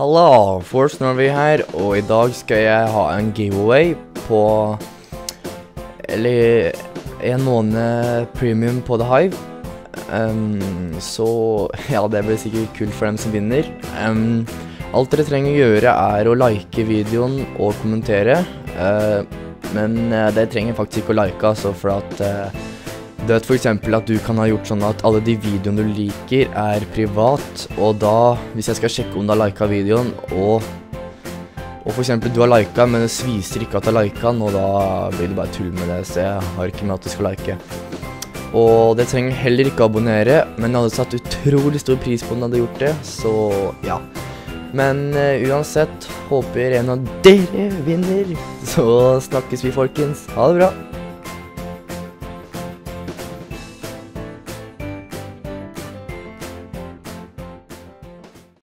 Halla, Force Norway her, og i dag skal jeg ha en giveaway på Eller en måned premium på The Hive. Um, så ja, det blir sikkert kult for dem som vinner. Um, alt dere trenger å gjøre, er å like videoen og kommentere. Uh, men uh, dere trenger faktisk ikke å like, altså, for at uh, du vet f.eks. at du kan ha gjort sånn at alle de videoene du liker, er privat, og da, hvis jeg skal sjekke om du har lika videoen, og, og f.eks. du har lika, men det viser ikke at du har lika den, og da blir det bare tull med det, så jeg har ikke med at du skal like. Og det trenger heller ikke å abonnere, men jeg hadde satt utrolig stor pris på om du hadde gjort det, så ja. Men uh, uansett, håper en av dere vinner. Så snakkes vi, folkens. Ha det bra.